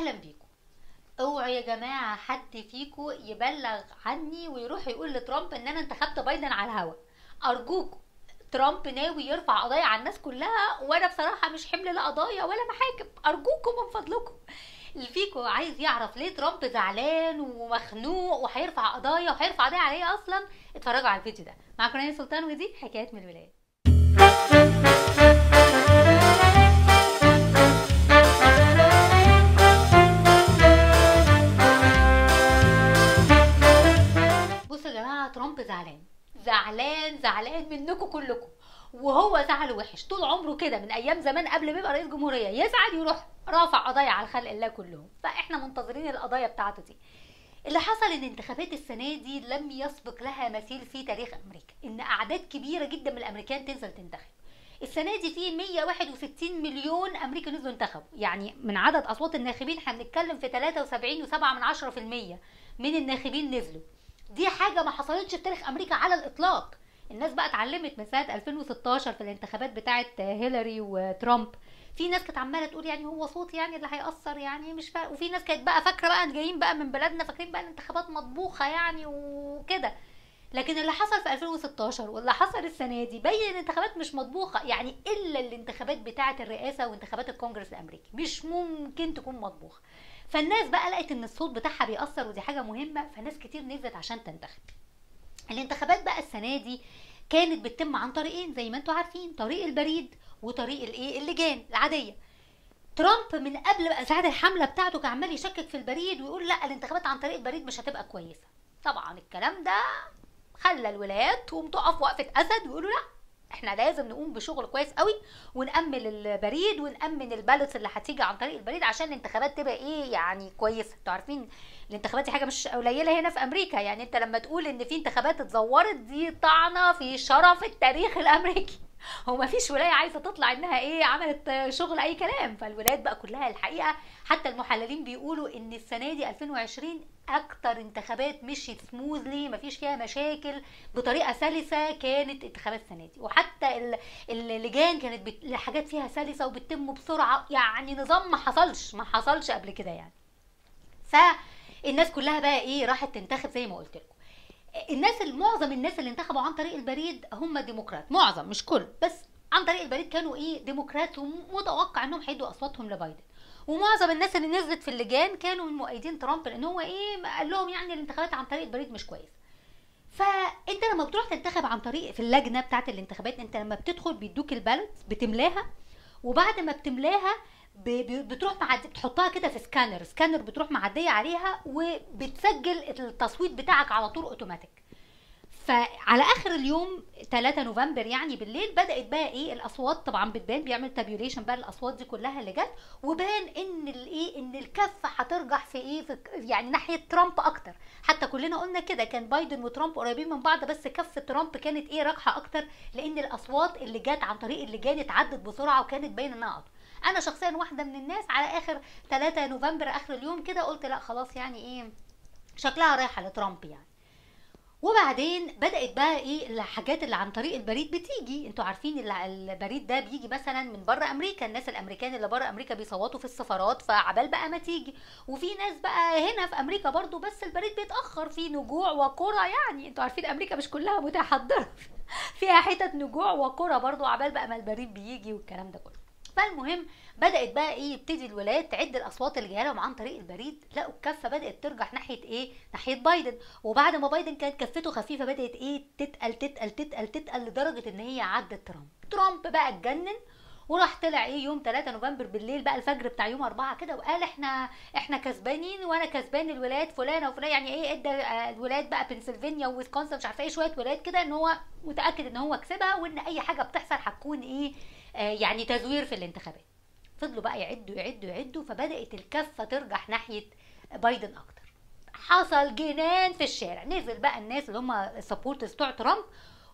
أهلا بيكم. اوعوا يا جماعة حد فيكم يبلغ عني ويروح يقول لترامب إن أنا انتخبت بايدن على الهوا. أرجوكم ترامب ناوي يرفع قضايا على الناس كلها وأنا بصراحة مش حمل لا قضايا ولا محاكم. أرجوكم من فضلكم. اللي فيكم عايز يعرف ليه ترامب زعلان ومخنوق وهيرفع قضايا وهيرفع قضايا عليه أصلا؟ اتفرجوا على الفيديو ده. معاكم رانيا سلطان ودي حكايات من الولايات. منكم كلكم. وهو زعل وحش. طول عمره كده من أيام زمان قبل ما يبقى رئيس جمهورية. يزعل يروح رافع قضايا على خلق الله كلهم. فإحنا منتظرين القضايا بتاعته دي. اللي حصل إن انتخابات السنة دي لم يسبق لها مثيل في تاريخ أمريكا. إن أعداد كبيرة جدا من الأمريكان تنزل تنتخب. السنة دي في 161 مليون أمريكي نزلوا انتخبوا. يعني من عدد أصوات الناخبين إحنا بنتكلم في 73.7 من 10% من الناخبين نزلوا. دي حاجة ما حصلتش في تاريخ أمريكا على الإطلاق. الناس بقى اتعلمت من سنة 2016 في الانتخابات بتاعه هيلاري وترامب. في ناس كانت عمالة تقول يعني هو صوت يعني اللي هيأثر يعني مش فا... وفي ناس كانت بقى فاكرة بقى جايين بقى من بلدنا فاكرين بقى الانتخابات مطبوخة يعني وكده. لكن اللي حصل في 2016 واللي حصل السنة دي بين الانتخابات مش مطبوخة يعني إلا الانتخابات بتاعه الرئاسة وانتخابات الكونجرس الأمريكي مش ممكن تكون مطبوخة. فالناس بقى لقت إن الصوت بتاعها بيأثر ودي حاجة مهمة فناس كتير نزلت عشان تنتخب. الانتخابات بقى السنة دي كانت بتتم عن طريقين زي ما أنتم عارفين طريق البريد وطريق الايه؟ اللجان العادية. ترامب من قبل بقى ساعة الحملة بتاعته كان عمال يشكك في البريد ويقول لأ الانتخابات عن طريق البريد مش هتبقى كويسة. طبعا الكلام ده خلى الولايات تقوم تقف وقفة أسد ويقولوا لأ إحنا لازم نقوم بشغل كويس قوي ونأمن البريد ونأمن البالوتس اللي هتيجي عن طريق البريد عشان الانتخابات تبقى إيه يعني كويسة. أنتوا عارفين الانتخابات دي حاجة مش قليلة هنا في أمريكا. يعني انت لما تقول إن في انتخابات اتزورت دي طعنة في شرف التاريخ الأمريكي. هو ما فيش ولاية عايزة تطلع إنها إيه عملت شغل أي كلام. فالولايات بقى كلها الحقيقة حتى المحللين بيقولوا إن السنة دي 2020 أكتر انتخابات مشيت سموذلي ما فيش فيها مشاكل بطريقة سلسة كانت انتخابات السنة دي. وحتى اللجان كانت بت... حاجات فيها سلسة وبتتم بسرعة. يعني نظام ما حصلش ما حصلش قبل كده يعني. فالناس كلها بقى إيه راحت تنتخب زي ما قلت لكم. الناس معظم الناس اللي انتخبوا عن طريق البريد هم ديمقراط معظم مش كل بس عن طريق البريد كانوا إيه ديمقراط ومتوقع إنهم هيدوا أصواتهم لبايدن. ومعظم الناس اللي نزلت في اللجان كانوا من مؤيدين ترامب لأن هو إيه قال لهم يعني الانتخابات عن طريق البريد مش كويس. فأنت لما بتروح تنتخب عن طريق في اللجنة بتاعة الانتخابات أنت لما بتدخل بيدوك ال ballot بتملاها وبعد ما بتملاها بتروح معدي بتحطها كده في scanner scanner بتروح معدية عليها وبتسجل التصويت بتاعك على طول اوتوماتيك فعلى آخر اليوم 3 نوفمبر يعني بالليل بدأت بقى إيه الأصوات طبعا بتبان بيعمل tabulation بقى الأصوات دي كلها اللي جت وبان إن الايه إن الكفه هترجح في إيه في يعني ناحية ترامب أكتر. حتى كلنا قلنا كده كان بايدن وترامب قريبين من بعض بس كفه ترامب كانت إيه راجحة أكتر لأن الأصوات اللي جت عن طريق اللجان اتعدت بسرعة وكانت باينة إنها أكتر أنا شخصيا واحدة من الناس على آخر 3 نوفمبر آخر اليوم كده قلت لا خلاص يعني إيه شكلها رايحة لترامب يعني. وبعدين بدأت بقى إيه الحاجات اللي عن طريق البريد بتيجي. أنتوا عارفين البريد ده بيجي مثلا من بره أمريكا. الناس الأمريكان اللي بره أمريكا بيصوتوا في السفارات فعبال بقى ما تيجي. وفي ناس بقى هنا في أمريكا برضو بس البريد بيتأخر. في نجوع وقرى يعني. أنتوا عارفين أمريكا مش كلها متحضرة فيها حتت نجوع وقرى برضو عبال بقى ما البريد بيجي والكلام ده كله. فالمهم بدأت بقى إيه يبتدي الولايات تعد الأصوات اللي جاية لهم عن طريق البريد لقوا الكفة بدأت ترجح ناحية إيه ناحية بايدن. وبعد ما بايدن كانت كفته خفيفة بدأت إيه تتقل تتقل تتقل تتقل لدرجة إن هي عدت ترامب. ترامب بقى اتجنن وراح طلع إيه يوم 3 نوفمبر بالليل بقى الفجر بتاع يوم 4 كده وقال إحنا إحنا كسبانين وأنا كسبان الولايات فلانة وفلانة. يعني إيه ادى الولايات بقى بنسلفانيا وويسكونسن مش عارفة إيه شوية ولايات كده ان هو متأكد ان هو كسبها وإن أي حاجة بتحصل هتكون إيه آه يعني تزوير في الانتخابات. فضلوا بقى يعدوا يعدوا يعدوا فبدأت الكفة ترجح ناحية بايدن أكتر. حصل جنان في الشارع. نزل بقى الناس اللي هم ال supporters بتوع ترامب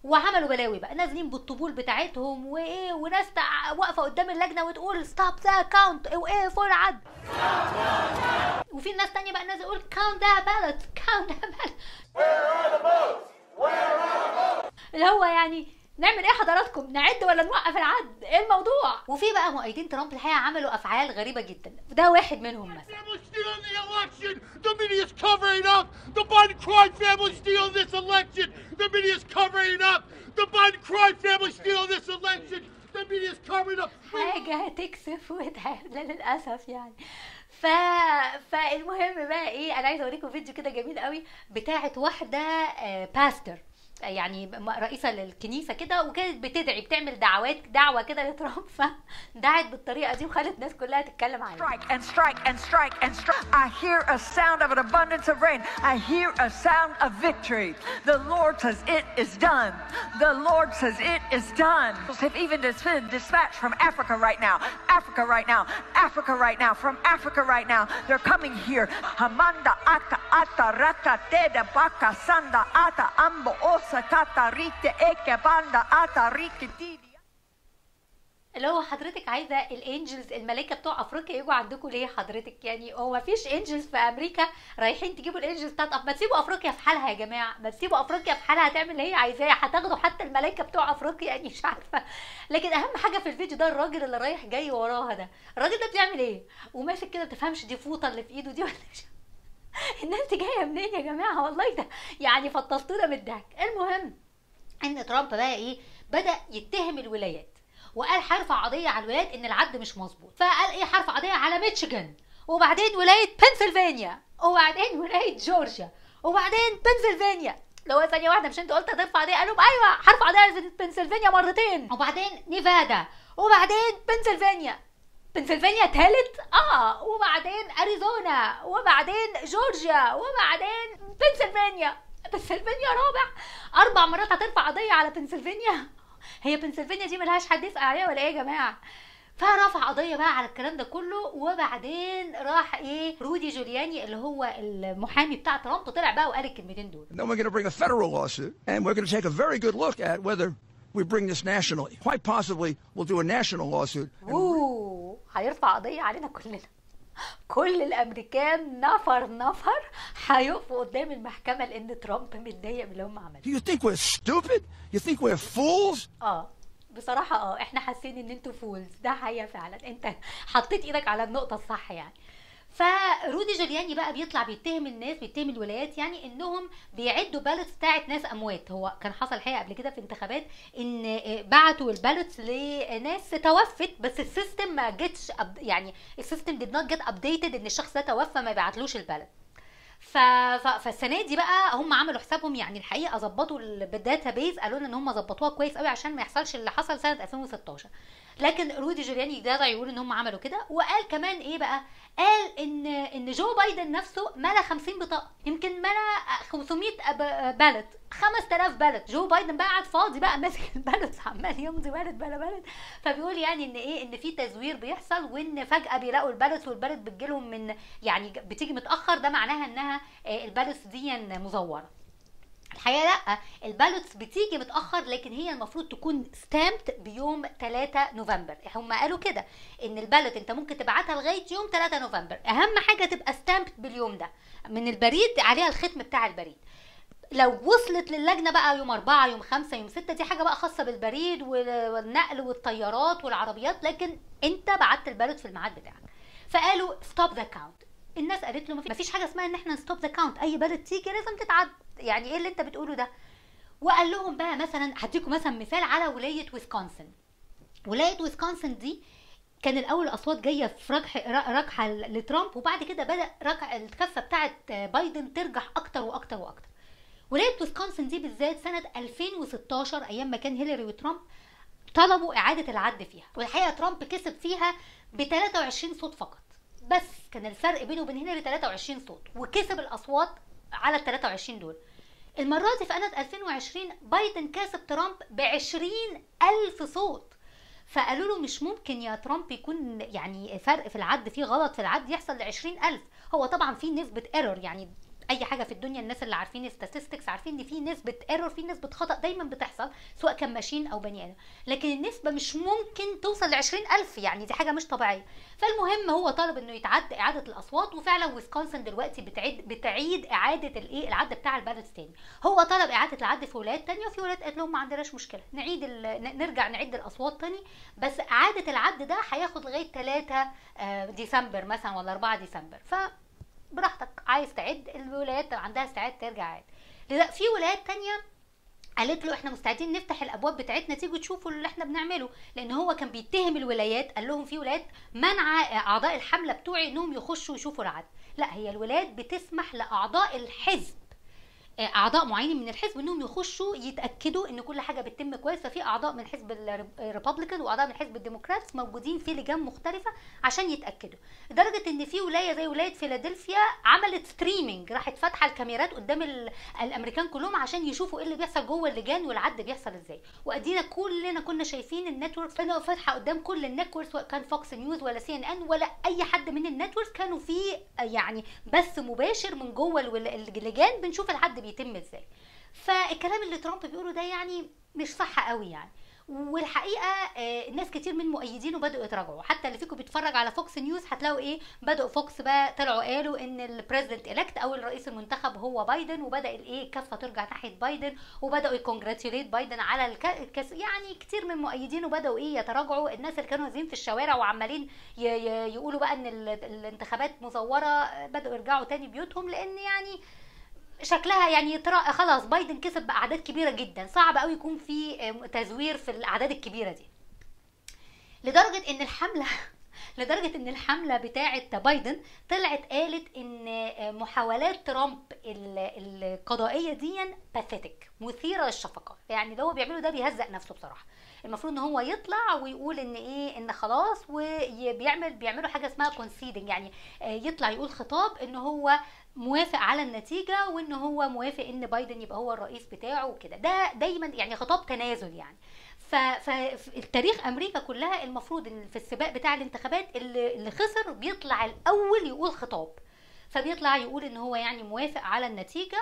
وعملوا بلاوي بقى. نازلين بالطبول بتاعتهم وإيه وناس واقفة قدام اللجنة وتقول stop the count وإيه فور عد. وفي ناس تانية بقى نازل يقول count the ballot count the ballot اللي هو يعني نعمل إيه حضراتكم؟ نعد ولا نوقف العد؟ إيه الموضوع؟ وفي بقى مؤيدين ترامب الحقيقة عملوا أفعال غريبة جدا. ده واحد منهم مثلا. حاجة تكسف وتهبل للأسف يعني. ف... فالمهم بقى إيه أنا عايزة أوريكم فيديو كده جميل قوي بتاعة واحدة آه، باستر يعني رئيسه للكنيسه كده وكانت بتدعي بتعمل دعوات دعوه كده لترامب فدعت بالطريقة دي وخلت الناس كلها تتكلم عليه and strike and strike and strike. I hear a sound of an abundance of rain. I hear a sound of victory. The Lord says it is done. The Lord says it is done. Have even been dispatched from Africa right now. Africa right now. Africa right now. From Africa right now. They're coming here. Hamanda aka ata raka baka sanda ata ambo didi. اللي هو حضرتك عايزة الانجلز الملائكه بتوع أفريقيا يجوا عندكم ليه حضرتك؟ يعني هو ما فيش انجلز في أمريكا رايحين تجيبوا الانجلز بتاعت ما تسيبوا أفريقيا في حالها يا جماعة ما تسيبوا أفريقيا في حالها تعمل اللي هي عايزاه هتاخدوا حتى الملائكه بتوع أفريقيا يعني مش عارفة. لكن أهم حاجة في الفيديو ده الراجل اللي رايح جاي وراها ده الراجل ده بيعمل إيه؟ وماسك كده ما تفهمش دي فوطة اللي في إيده دي ولا مش الناس جاية منين يا جماعة؟ والله ده يعني فطستونا من الضحك. المهم إن ترامب بقى إيه؟ بدأ يتهم الولايات وقال هرفع قضيه على الولايات إن العد مش مظبوط. فقال إيه؟ هرفع قضيه على ميتشيجان وبعدين ولاية بنسلفانيا وبعدين ولاية جورجيا وبعدين بنسلفانيا. لو ثانية واحدة مش أنت قلت هترفع قضيه قال لهم أيوه هرفع قضيه بنسلفانيا مرتين. وبعدين نيفادا وبعدين بنسلفانيا. بنسلفانيا تالت؟ آه وبعدين أريزونا وبعدين جورجيا وبعدين بنسلفانيا. بنسلفانيا رابع. أربع مرات هترفع قضية على بنسلفانيا. هي بنسلفانيا دي ملهاش حد يسأل عليها ولا إيه يا جماعة؟ فرفع قضية بقى على الكلام ده كله وبعدين راح إيه رودي جولياني اللي هو المحامي بتاع ترامب طلع بقى وقال الكلمتين دول. Then we're going to bring a federal lawsuit, and we're going to take a very good look at whether we bring this nationally. Quite possibly, we'll do a national lawsuit. oh هيرفع قضية علينا كلنا. كل الأمريكان نفر نفر هيقفوا قدام المحكمة لأن ترامب متضايق من اللي هم عملوه. You think we're stupid? You think we're fools? آه. بصراحة آه. إحنا حاسين إن أنتوا fools ده حقيقة فعلا. أنت حطيت إيدك على النقطة الصح يعني. ف رودي جولياني بقى بيطلع بيتهم الناس بيتهم الولايات يعني إنهم بيعدوا ballots بتاعت ناس أموات. هو كان حصل حقيقه قبل كده في انتخابات إن آه، بعتوا ال ballots لناس توفت بس ال system ما جتش يعني ال system did not get updated إن الشخص ده توفى ما يبعتلوش ال ballot ف... ف... فالسنة دي بقى هم عملوا حسابهم يعني الحقيقة ظبطوا ال database قالوا لنا إن هم ظبطوها كويس قوي عشان ما يحصلش اللي حصل سنة 2016 لكن رودي جولياني ده يقول إن هم عملوا كده. وقال كمان إيه بقى؟ قال إن إن جو بايدن نفسه ملا 50 بطاقة. يمكن ملا 500 ب- ballot 5000 ballot جو بايدن بقى قاعد فاضي بقى ماسك ال ballot عمال يمضي ballot ورا ballot فبيقول يعني إن إيه؟ إن في تزوير بيحصل وإن فجأة بيلاقوا ال ballot وال ballot بتجيلهم من يعني بتيجي متأخر. ده معناها إنها آه، ال ballots دي مزورة. الحقيقة لأ ال ballots بتيجي متأخر لكن هي المفروض تكون stamped بيوم 3 نوفمبر. هم قالوا كده إن ال ballot أنت ممكن تبعتها لغاية يوم 3 نوفمبر. أهم حاجة تبقى stamped باليوم ده من البريد عليها الختم بتاع البريد. لو وصلت للجنة بقى يوم أربعة يوم خمسة يوم ستة دي حاجة بقى خاصة بالبريد وال- والنقل والطيارات والعربيات لكن أنت بعت ال ballot في الميعاد بتاعك. فقالوا stop the count الناس قالت له مفيش حاجة اسمها إن إحنا ن stop the count أي ballot تيجي لازم تتعد. يعني إيه اللي أنت بتقوله ده؟ وقال لهم بقى مثلا هديكم مثلا مثال على ولاية ويسكونسن. ولاية ويسكونسن دي كان الأول الاصوات جاية في رجح رجحه لترامب وبعد كده بدأ رجع الكفة بتاعه بايدن ترجح أكتر وأكتر وأكتر. ولاية ويسكونسن دي بالذات سنة 2016 أيام ما كان هيلاري وترامب طلبوا إعادة العد فيها. والحقيقة ترامب كسب فيها ب 23 صوت فقط. بس كان الفرق بينه وبين هيلاري 23 صوت وكسب الأصوات على ال 23 دول. المرة دي في سنة 2020 بايدن كاسب ترامب ب 20 ألف صوت. فقالوا له مش ممكن يا ترامب يكون يعني فرق في العد في غلط في العد يحصل ل 20 ألف. هو طبعا في نسبة error يعني أي حاجة في الدنيا الناس اللي عارفين statistics عارفين إن في نسبة error في نسبة خطأ دايما بتحصل سواء كان machine أو بني آدم. لكن النسبة مش ممكن توصل ل 20000 يعني دي حاجة مش طبيعية. فالمهم هو طلب إنه يتعد إعادة الأصوات وفعلا ويسكونسن دلوقتي بتعيد بتعيد إعادة الإيه؟ العد بتاع ال ballots تاني. هو طلب إعادة العد في ولايات تانية وفي ولايات قالت لهم ما عندناش مشكلة. نعيد نرجع نعد الأصوات تاني. بس إعادة العد ده هياخد لغاية 3 آه، ديسمبر مثلا ولا 4 ديسمبر. ف براحتك عايز تعد الولايات عندها استعداد ترجع عاد لذا في ولايات تانية قالت له إحنا مستعدين نفتح الأبواب بتاعتنا تيجوا تشوفوا اللي إحنا بنعمله. لأن هو كان بيتهم الولايات قال لهم في ولايات منع أعضاء الحملة بتوعي إنهم يخشوا يشوفوا العد لا هي الولايات بتسمح لأعضاء الحزب أعضاء معينين من الحزب إنهم يخشوا يتأكدوا إن كل حاجة بتتم كويس. ففي أعضاء من حزب ال Republican وأعضاء من حزب ال Democrats موجودين في لجان مختلفة عشان يتأكدوا. لدرجة إن في ولاية زي ولاية فيلادلفيا عملت streaming راحت فاتحة الكاميرات قدام ال- الأمريكان كلهم عشان يشوفوا إيه اللي بيحصل جوه اللجان والعد بيحصل إزاي. وأدينا كلنا كنا شايفين ال network فاتحة قدام كل ال networks سواء كان فوكس نيوز ولا سي إن إن ولا أي حد من ال networks. كانوا في يعني بث مباشر من جوه اللجان بنشوف العد بيتم إزاي. فالكلام اللي ترامب بيقوله ده يعني مش صح قوي يعني. والحقيقة آه، ناس كتير من مؤيدينه بدأوا يتراجعوا. حتى اللي فيكم بيتفرج على فوكس نيوز هتلاقوا إيه؟ بدأوا فوكس بقى طلعوا قالوا إن ال president elect أو الرئيس المنتخب هو بايدن وبدأ الايه الكفة ترجع ناحية بايدن وبدأوا ي congratulate بايدن على الك... الكس... يعني كتير من مؤيدينه بدأوا إيه؟ يتراجعوا. الناس اللي كانوا نازلين في الشوارع وعمالين. يقولوا بقى إن ال... الانتخابات مزورة بدأوا يرجعوا تاني بيوتهم لأن يعني شكلها يعني ترى خلاص بايدن كسب بأعداد كبيرة جدا. صعب قوي يكون في تزوير في الأعداد الكبيرة دي. لدرجة إن الحملة لدرجة إن الحملة بتاعه بايدن طلعت قالت إن محاولات ترامب ال- القضائية دي باثيتك مثيرة للشفقة. يعني اللي هو بيعمله ده بيهزق نفسه بصراحة. المفروض إن هو يطلع ويقول إن إيه إن خلاص وبيعمل بيعملوا حاجة اسمها كونسيدنج يعني آه، يطلع يقول خطاب إن هو موافق على النتيجة وإن هو موافق إن بايدن يبقى هو الرئيس بتاعه وكده. ده دايما يعني خطاب تنازل يعني. فالتاريخ أمريكا كلها المفروض إن في السباق بتاع الانتخابات اللي, خسر بيطلع الأول يقول خطاب. فبيطلع يقول إن هو يعني موافق على النتيجة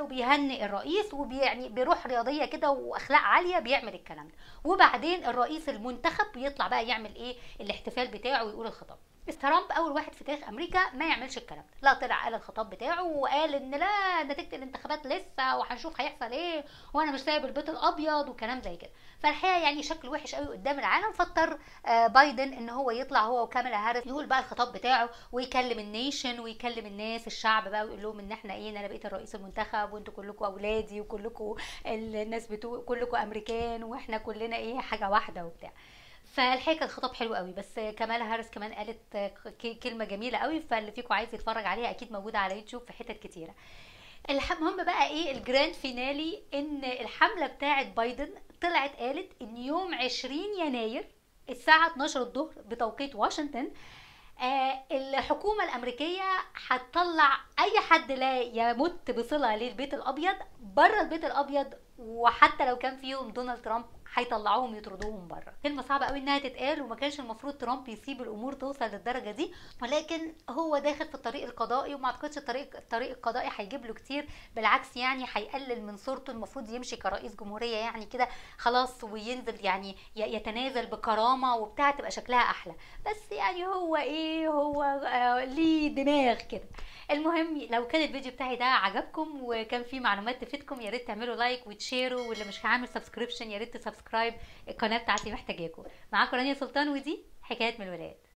وبيهنئ الرئيس وبيعني بروح رياضية كده وأخلاق عالية بيعمل الكلام ده. وبعدين الرئيس المنتخب بيطلع بقى يعمل إيه؟ الاحتفال بتاعه ويقول الخطاب. ترامب أول واحد في تاريخ أمريكا ما يعملش الكلام ده. لا طلع قال الخطاب بتاعه وقال إن لا نتيجة الانتخابات لسه وهنشوف هيحصل إيه وأنا مش سايب البيت الأبيض وكلام زي كده. فالحقيقة يعني شكل وحش قوي قدام العالم. فاضطر آه، بايدن إن هو يطلع هو وكاميلا هاريس يقول بقى الخطاب بتاعه ويكلم ال nation ويكلم الناس الشعب بقى ويقول لهم إن إحنا إيه أنا بقيت الرئيس المنتخب وأنتوا كلكم أولادي وكلكم الناس بتوع كلكم أمريكان وإحنا كلنا إيه حاجة واحدة وبتاع. فالحقيقة كان خطاب حلو قوي بس كمالا هاريس كمان قالت كلمة جميلة قوي فاللي فيكم عايز يتفرج عليها أكيد موجودة على يوتيوب في حتت كتيرة. المهم بقى إيه ال grand finale إن الحملة بتاعة بايدن طلعت قالت إن يوم 20 يناير الساعة 12 الظهر بتوقيت واشنطن آه الحكومة الأمريكية هتطلع أي حد لا يمت بصلة للبيت الأبيض بره البيت الأبيض وحتى لو كان فيهم دونالد ترامب هيطلعوهم يطردوهم بره. كلمة صعبة قوي إنها تتقال وما كانش المفروض ترامب يسيب الأمور توصل للدرجة دي ولكن هو داخل في الطريق القضائي وما أعتقدش الطريق الطريق القضائي هيجيب له كتير بالعكس يعني هيقلل من صورته المفروض يمشي كرئيس جمهورية يعني كده خلاص وينزل يعني يتنازل بكرامة وبتاع تبقى شكلها أحلى. بس يعني هو إيه هو آه ليه دماغ كده. المهم لو كان الفيديو بتاعي ده عجبكم وكان فيه معلومات تفيدكم يا ريت تعملوا لايك وتشيروا واللي مش عامل subscription يا ريت ت subscribe القناة بتاعتي محتاجاكم معاكم رانيا سلطان ودي حكايات من الولاد.